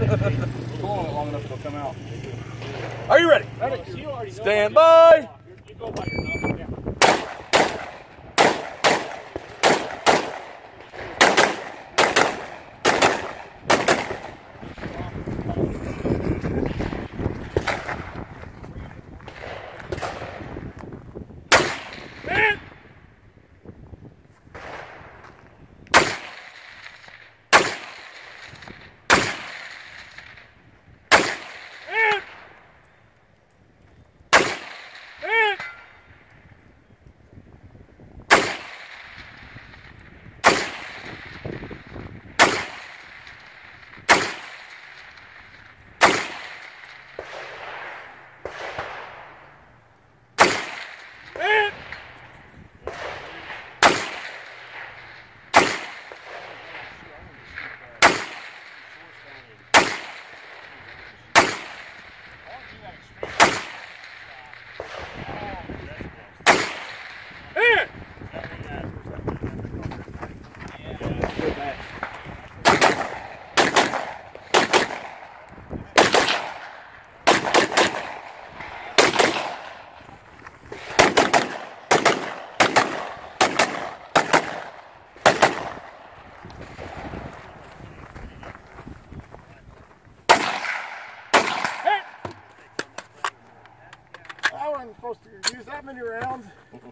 Go on it long enough, it'll come out. Are you ready? Ready? Stand by. I wasn't supposed to use that many rounds.